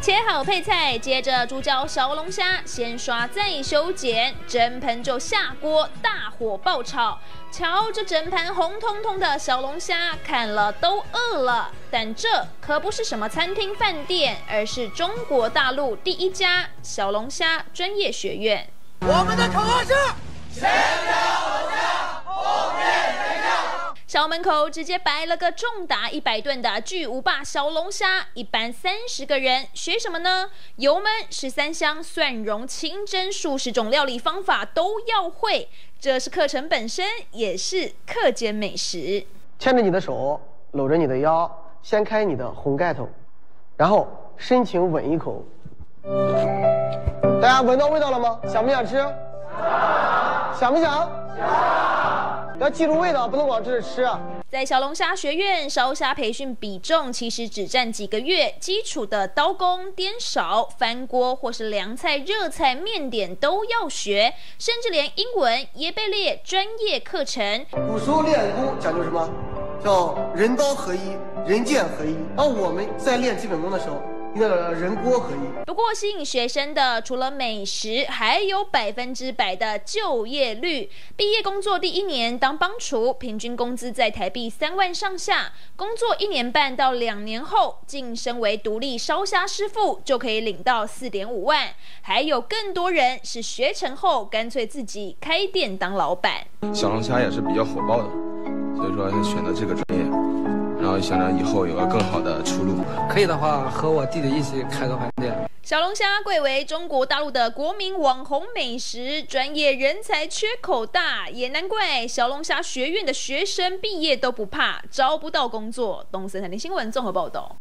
切好配菜，接着猪脚小龙虾先刷再修剪，整盆就下锅，大火爆炒。瞧这整盘红彤彤的小龙虾，看了都饿了。但这可不是什么餐厅饭店，而是中国大陆第一家小龙虾专业学院。我们的口号是：谁挑龙虾，后面才校门口直接摆了个重达一百吨的巨无霸小龙虾，一班三十个人，学什么呢？油焖、十三香、蒜蓉、清蒸数十种料理方法都要会，这是课程本身，也是课间美食。牵着你的手，搂着你的腰，掀开你的红盖头，然后深情吻一口。大家闻到味道了吗？想不想吃？想。想不想？想。要记住味道，不能光只是吃啊。在小龙虾学院，烧虾培训比重其实只占几个月，基础的刀工、颠勺、翻锅或是凉菜、热菜、面点都要学，甚至连英文也被列专业课程。古时候练功讲究什么？叫人刀合一，人剑合一。当我们在练基本功的时候。那个人锅合一。不过吸引学生的除了美食，还有百分之百的就业率。毕业工作第一年当帮厨，平均工资在台币三万上下。工作一年半到两年后，晋升为独立烧虾师傅，就可以领到四点五万。还有更多人是学成后干脆自己开店当老板。小龙虾也是比较火爆的，所以说选择这个专业。然后想着以后有个更好的出路，可以的话和我弟弟一起开个饭店。小龙虾贵为中国大陆的国民网红美食，专业人才缺口大，也难怪小龙虾学院的学生毕业都不怕招不到工作。东森财经新闻综合报道。